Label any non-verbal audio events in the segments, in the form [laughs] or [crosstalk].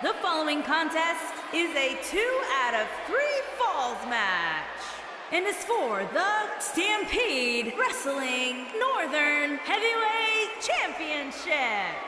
The following contest is a two out of three falls match and is for the Stampede Wrestling Northern Heavyweight Championship.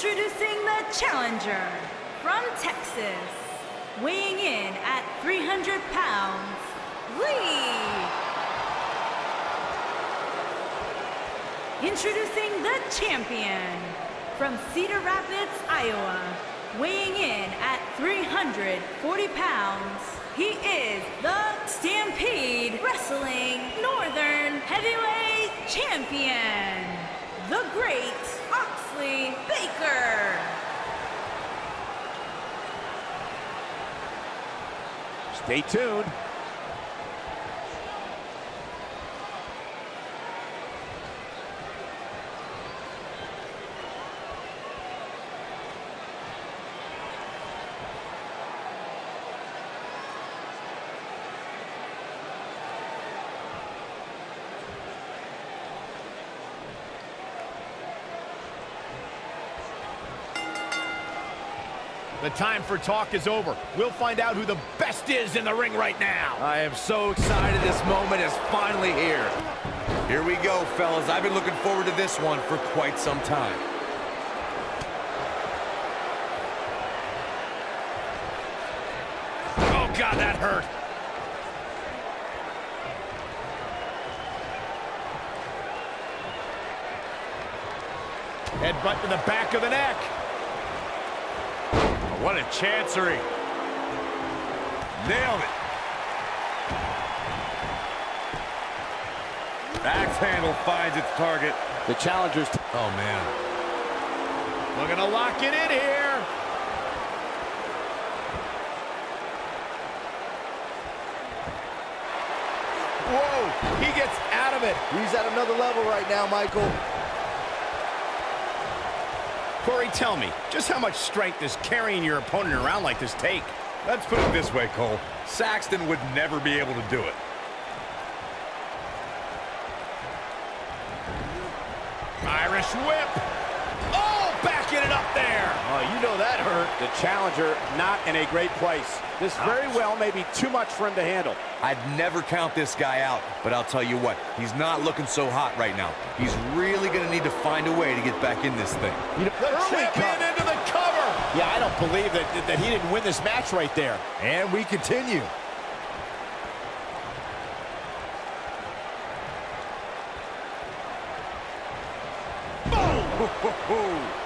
Introducing the challenger from Texas, weighing in at 300 pounds, Lee. Introducing the champion from Cedar Rapids, Iowa, weighing in at 340 pounds, he is the Stampede Wrestling Northern Heavyweight Champion, the Great Oxley Baker. Stay tuned. The time for talk is over. We'll find out who the best is in the ring right now. I am so excited this moment is finally here. Here we go, fellas. I've been looking forward to this one for quite some time. Oh, God, that hurt. Headbutt to the back of the neck. What a chancery. Nailed it. Axe handle finds its target. The challengers. Oh, man. Looking to lock it in here. Whoa, he gets out of it. He's at another level right now, Michael. Corey, tell me, just how much strength does carrying your opponent around like this take? Let's put it this way, Cole. Saxton would never be able to do it. Irish whip. There. Oh, you know that hurt. The challenger not in a great place. This very well may be too much for him to handle. I'd never count this guy out, but I'll tell you what, he's not looking so hot right now. He's really going to need to find a way to get back in this thing. You know, The early champion into the cover. Yeah, I don't believe that, that he didn't win this match right there. And we continue. [laughs]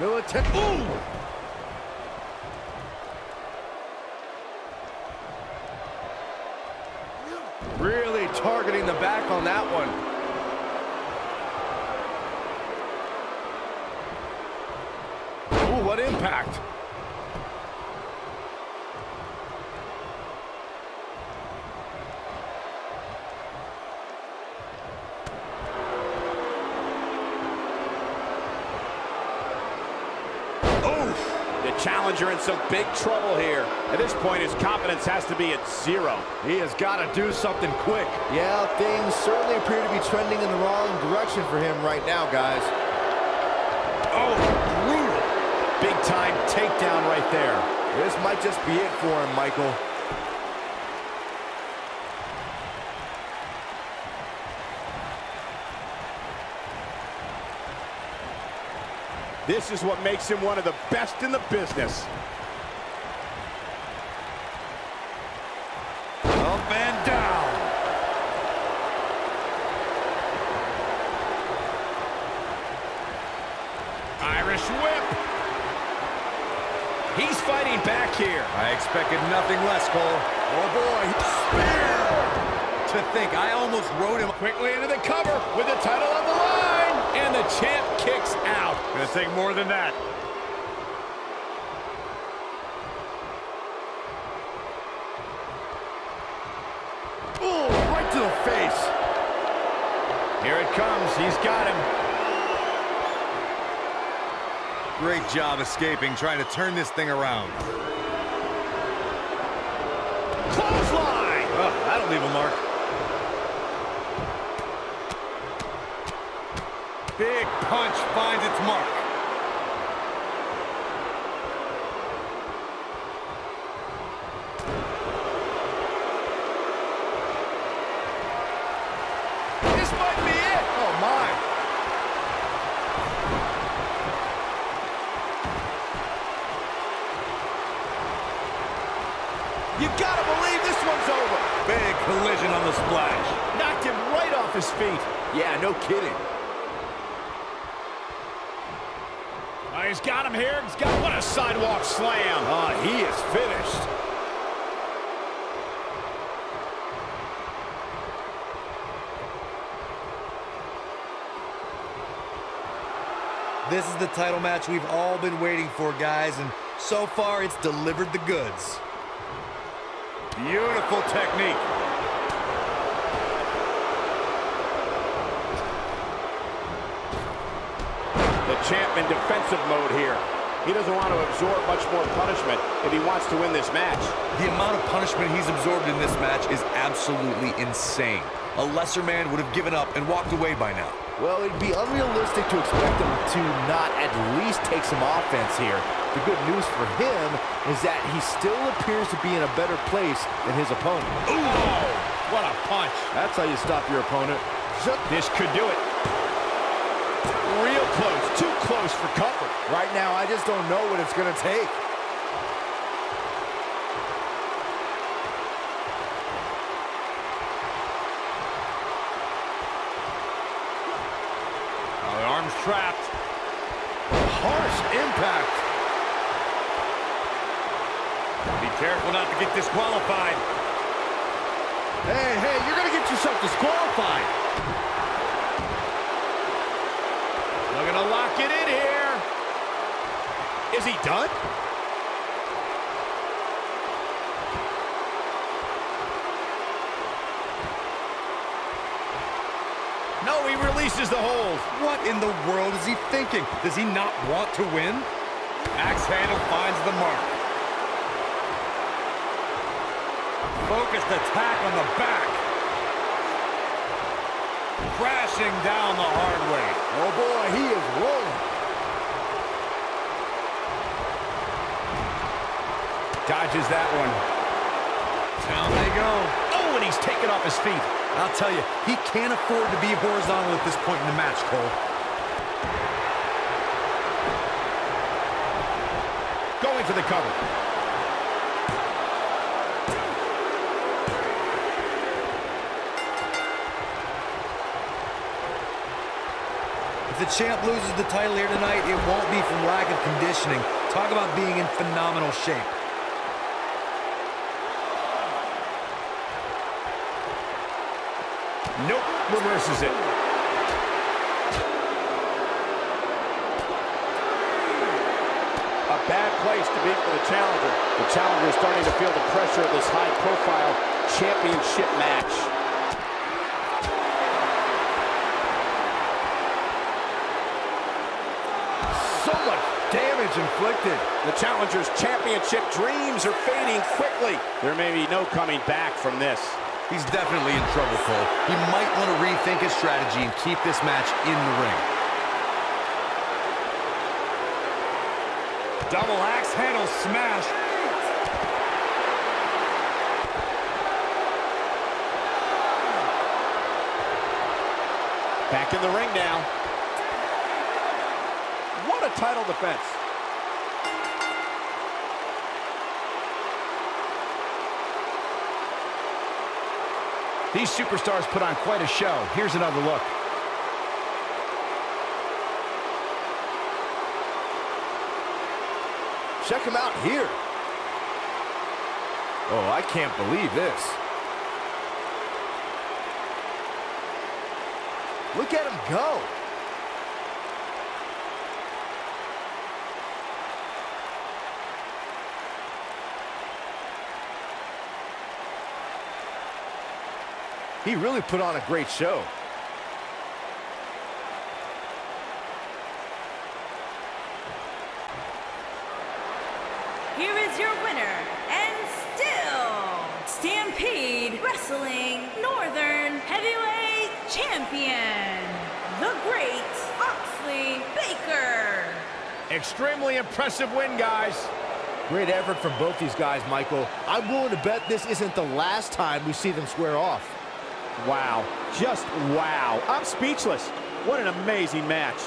Military. Ooh! Really targeting the back on that one. Ooh, what impact. The challenger in some big trouble here. At this point, his confidence has to be at zero. He has got to do something quick. Yeah, things certainly appear to be trending in the wrong direction for him right now, guys. Oh, brutal. Big time takedown right there. This might just be it for him, Michael. This is what makes him one of the best in the business. Up and down. Irish whip. He's fighting back here. I expected nothing less, Cole. Oh, boy. Spear! To think, I almost rode him. Quickly into the cover with the title on the line. And the champ kicks out. Gonna take more than that. Ooh, right to the face. Here it comes. He's got him. Great job escaping, trying to turn this thing around. Clothesline. Oh, that'll leave a mark. Big punch finds its mark. This might be it. Oh, my. You've gotta believe this one's over. Big collision on the splash. Knocked him right off his feet. Yeah, no kidding. He's got him here. He's got what a sidewalk slam. Oh, he is finished. This is the title match we've all been waiting for, guys, and so far it's delivered the goods. Beautiful technique. Champ in defensive mode here. He doesn't want to absorb much more punishment if he wants to win this match. The amount of punishment he's absorbed in this match is absolutely insane. A lesser man would have given up and walked away by now. Well, it'd be unrealistic to expect him to not at least take some offense here. The good news for him is that he still appears to be in a better place than his opponent. Oh, what a punch. That's how you stop your opponent. This could do it. For comfort. Right now, I just don't know what it's going to take. Oh, the arm's trapped. Harsh impact. Be careful not to get disqualified. Hey, hey, you're going to get yourself disqualified. To lock it in here. Is he done? No, he releases the hold. What in the world is he thinking? Does he not want to win? Axe handle finds the mark. Focused attack on the back. Crashing down the hard way. Oh, boy, he is rolling. Dodges that one. Down they go. Oh, and he's taken off his feet. I'll tell you, he can't afford to be horizontal at this point in the match, Cole. Going for the cover. If the champ loses the title here tonight, it won't be from lack of conditioning. Talk about being in phenomenal shape. Nope, reverses it. A bad place to be for the challenger. The challenger is starting to feel the pressure of this high-profile championship match. So much damage inflicted. The challenger's championship dreams are fading quickly. There may be no coming back from this. He's definitely in trouble, Cole. He might want to rethink his strategy and keep this match in the ring. Double axe handle smash. Back in the ring now. What a title defense. These superstars put on quite a show. Here's another look. Check him out here. Oh, I can't believe this. Look at him go. He really put on a great show. Here is your winner, and still Stampede Wrestling Northern Heavyweight Champion, the Great Oxley Baker. Extremely impressive win, guys. Great effort from both these guys, Michael. I'm willing to bet this isn't the last time we see them square off. Wow. Just wow. I'm speechless. What an amazing match.